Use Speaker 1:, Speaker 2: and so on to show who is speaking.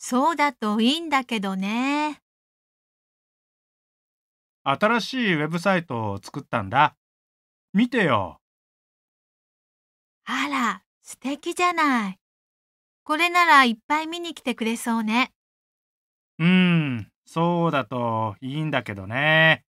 Speaker 1: そうだといいんだけどね。
Speaker 2: 新しいウェブサイトを作ったんだ。見てよ。
Speaker 1: あら、素敵じゃない。これならいっぱい見に来てくれそうね。
Speaker 2: うーん、そうだといいんだけどね。